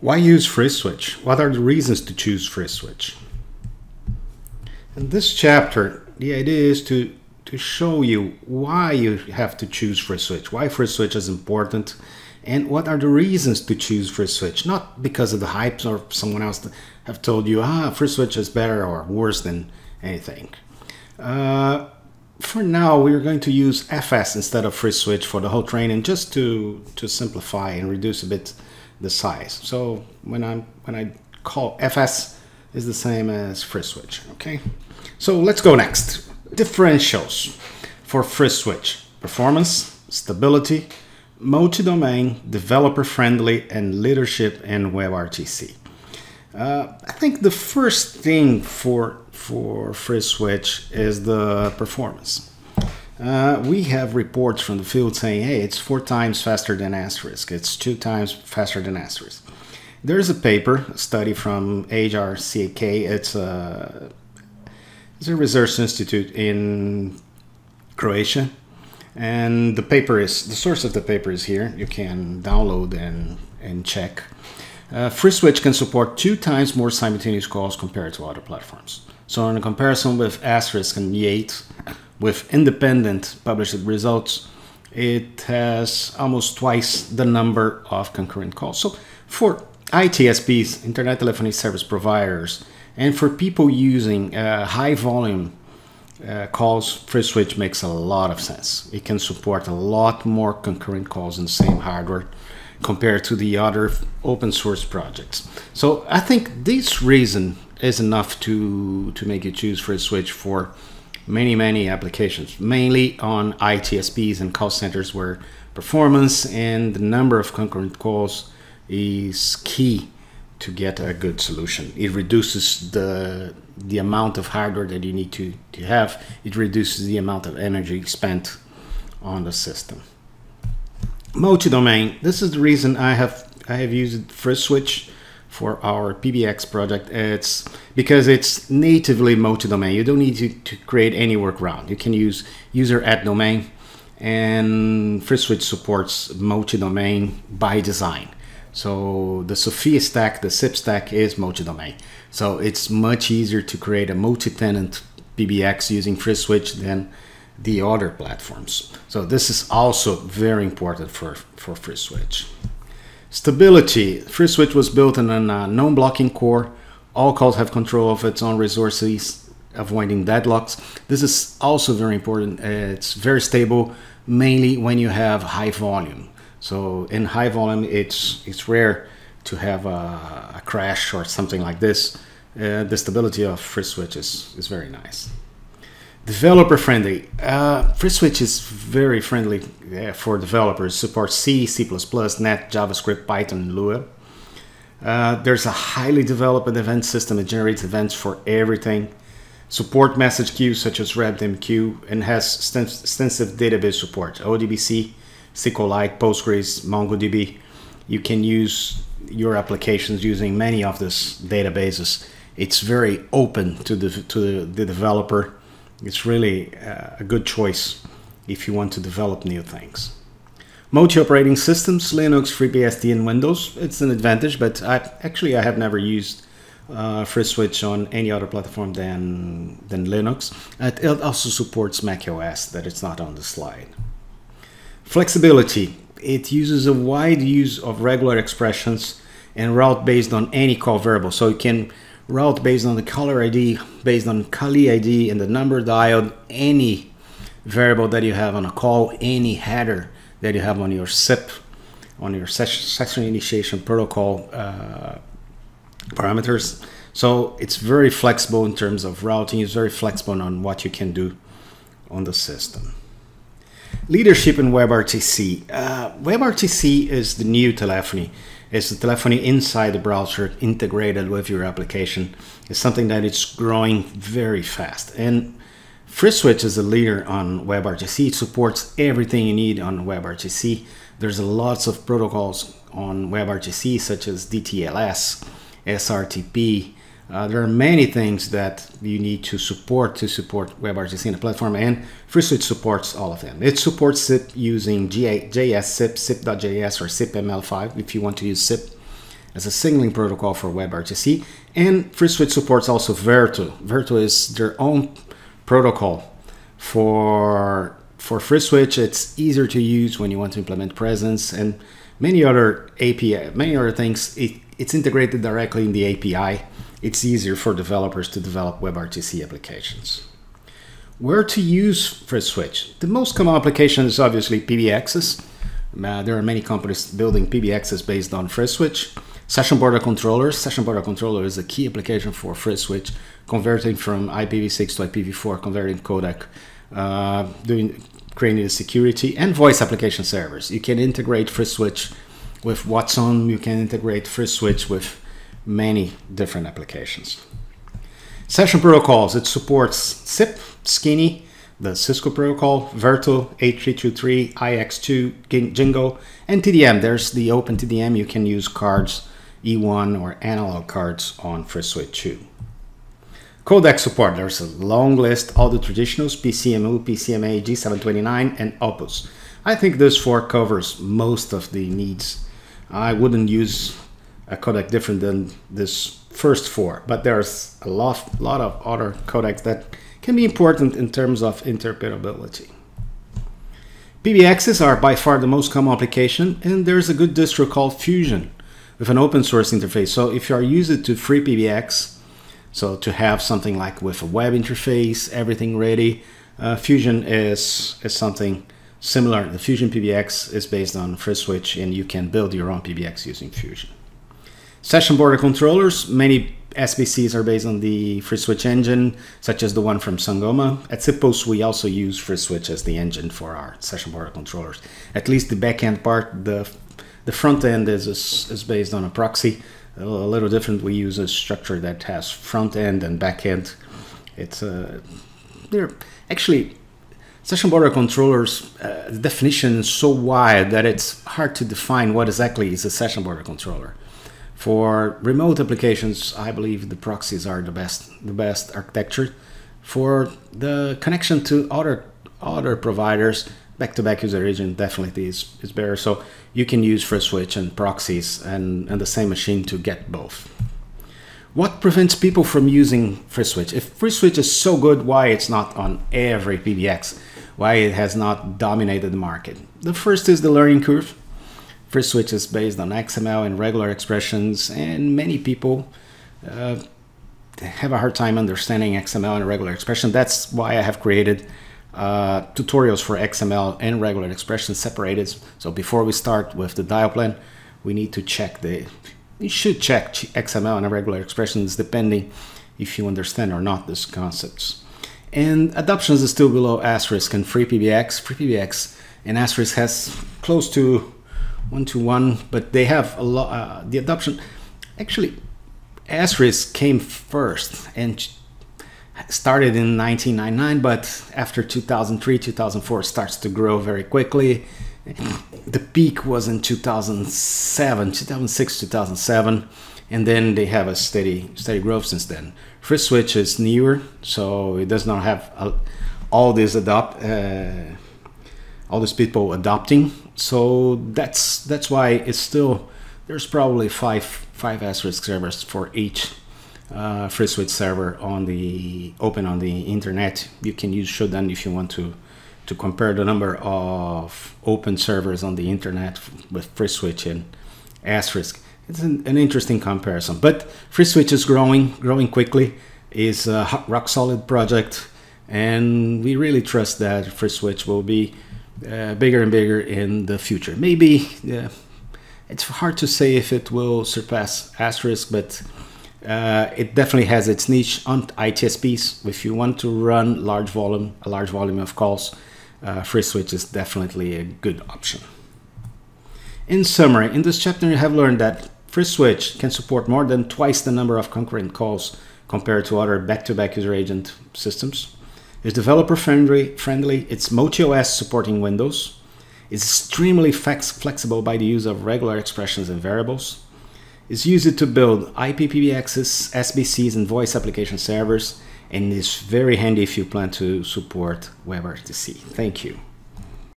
Why use FreeSwitch? What are the reasons to choose FreeSwitch? In this chapter, the idea is to, to show you why you have to choose FreeSwitch, why FreeSwitch is important, and what are the reasons to choose FreeSwitch. Not because of the hypes or someone else have told you, ah, FreeSwitch is better or worse than anything. Uh, for now, we're going to use FS instead of FreeSwitch for the whole training, just to, to simplify and reduce a bit the size. So when I'm when I call FS is the same as FreeSwitch. Okay. So let's go next. Differentials for FreeSwitch: performance, stability, multi-domain, developer-friendly, and leadership in WebRTC. Uh, I think the first thing for for FreeSwitch is the performance. Uh, we have reports from the field saying, hey, it's four times faster than Asterisk. It's two times faster than Asterisk. There's a paper, a study from HRCK. It's a, it's a research institute in Croatia. And the paper is, the source of the paper is here. You can download and, and check. Uh, FreeSwitch can support two times more simultaneous calls compared to other platforms. So in comparison with Asterisk and Yate, with independent published results, it has almost twice the number of concurrent calls. So for ITSPs, Internet Telephony Service Providers, and for people using uh, high volume uh, calls, FreeSwitch makes a lot of sense. It can support a lot more concurrent calls in the same hardware compared to the other open source projects. So I think this reason is enough to, to make you choose FreeSwitch for many, many applications, mainly on ITSPs and call centers where performance and the number of concurrent calls is key to get a good solution. It reduces the the amount of hardware that you need to, to have. It reduces the amount of energy spent on the system. Multi-domain. This is the reason I have I have used FreeSwitch for our PBX project. It's because it's natively multi-domain. You don't need to, to create any workaround. You can use user at domain and FreeSwitch supports multi-domain by design. So the Sofia stack, the SIP stack is multi-domain. So it's much easier to create a multi-tenant PBX using FreeSwitch than the other platforms. So this is also very important for, for FreeSwitch. Stability. FreeSwitch was built in a uh, non-blocking core. All calls have control of its own resources, avoiding deadlocks. This is also very important. It's very stable, mainly when you have high volume. So in high volume, it's it's rare to have a, a crash or something like this. Uh, the stability of FreeSwitch is, is very nice. Developer friendly. Uh, FreeSwitch is very friendly uh, for developers. Supports C, C++, Net, JavaScript, Python, Lua. Uh, there's a highly developed event system that generates events for everything. Support message queues such as RabbitMQ and has extensive database support. ODBC, SQLite, Postgres, MongoDB. You can use your applications using many of these databases. It's very open to the to the developer it's really uh, a good choice if you want to develop new things. Multi-operating systems, Linux, FreeBSD, and Windows. It's an advantage, but I, actually I have never used uh, FreeSwitch on any other platform than, than Linux. It also supports macOS, that it's not on the slide. Flexibility. It uses a wide use of regular expressions and route based on any call variable. So you can route based on the caller ID, based on Kali ID and the number dialed, any variable that you have on a call, any header that you have on your SIP, on your session initiation protocol uh, parameters. So it's very flexible in terms of routing. It's very flexible on what you can do on the system. Leadership in WebRTC. Uh, WebRTC is the new telephony is the telephony inside the browser integrated with your application is something that is growing very fast. And FreeSwitch is a leader on WebRTC. It supports everything you need on WebRTC. There's lots of protocols on WebRTC such as DTLS, SRTP, uh, there are many things that you need to support to support WebRTC in the platform, and FreeSwitch supports all of them. It supports SIP using JS SIP, SIP.js, or SIP ML5 if you want to use SIP as a signaling protocol for WebRTC. And FreeSwitch supports also Verto. Verto is their own protocol for for FreeSwitch. It's easier to use when you want to implement presence and many other API, many other things. It, it's integrated directly in the API. It's easier for developers to develop WebRTC applications. Where to use FreeSwitch? The most common application is obviously PBXs. Uh, there are many companies building PBXs based on FreeSwitch. Session border controllers. Session border controller is a key application for FreeSwitch, converting from IPv6 to IPv4, converting codec, uh, doing creating the security and voice application servers. You can integrate FreeSwitch with Watson. You can integrate FreeSwitch with many different applications. Session protocols. It supports SIP, Skinny, the Cisco protocol, Verto, H323, IAX2, Jingle, and TDM. There's the Open TDM. You can use cards, E1 or analog cards on FreeSwitch 2. Codec support. There's a long list, all the traditionals, PCMU, PCMA, G729, and Opus. I think this four covers most of the needs. I wouldn't use a codec different than this first four, but there's a lot, lot of other codecs that can be important in terms of interoperability. PBXs are by far the most common application, and there's a good distro called Fusion with an open source interface. So if you are used to free PBX, so to have something like with a web interface, everything ready, uh, Fusion is, is something similar. The Fusion PBX is based on FreeSwitch, and you can build your own PBX using Fusion. Session border controllers, many SBCs are based on the FreeSwitch engine, such as the one from Sangoma. At SipPulse, we also use FreeSwitch as the engine for our session border controllers. At least the backend part, the the front end is, is, is based on a proxy. A little different. We use a structure that has front end and back end. It's uh, they're actually session border controllers. Uh, the definition is so wide that it's hard to define what exactly is a session border controller. For remote applications, I believe the proxies are the best, the best architecture. For the connection to other other providers, back-to-back user agent definitely is, is better. So you can use FreeSwitch and proxies and, and the same machine to get both. What prevents people from using FreeSwitch? If FreeSwitch is so good, why it's not on every PBX? Why it has not dominated the market? The first is the learning curve. FreeSwitch is based on XML and regular expressions, and many people uh, have a hard time understanding XML and regular expression. That's why I have created uh, tutorials for XML and regular expressions separated. So before we start with the dial plan, we need to check the, you should check XML and regular expressions depending if you understand or not these concepts. And adoptions is still below Asterisk and FreePBX. FreePBX and Asterisk has close to one to one, but they have a lot. Uh, the adoption, actually, Asterisk came first and started in 1999, but after 2003, 2004 starts to grow very quickly. The peak was in 2007, 2006, 2007, and then they have a steady steady growth since then. FreeSwitch is newer, so it does not have all this adopt. Uh, all these people adopting. So that's that's why it's still there's probably five five asterisk servers for each uh, FreeSwitch server on the open on the internet. You can use Shodan if you want to to compare the number of open servers on the internet with FreeSwitch and asterisk. It's an, an interesting comparison. But FreeSwitch is growing, growing quickly. is a rock solid project, and we really trust that FreeSwitch will be uh, bigger and bigger in the future. Maybe uh, it's hard to say if it will surpass Asterisk, but uh, it definitely has its niche on ITSPs. If you want to run large volume, a large volume of calls, uh, FreeSwitch is definitely a good option. In summary, in this chapter you have learned that FreeSwitch can support more than twice the number of concurrent calls compared to other back-to-back -back user agent systems. It's developer friendly, friendly. it's multi-OS supporting Windows. It's extremely flex flexible by the use of regular expressions and variables. It's used to build IPPBXs, SBCs, and voice application servers, and is very handy if you plan to support WebRTC. Thank you.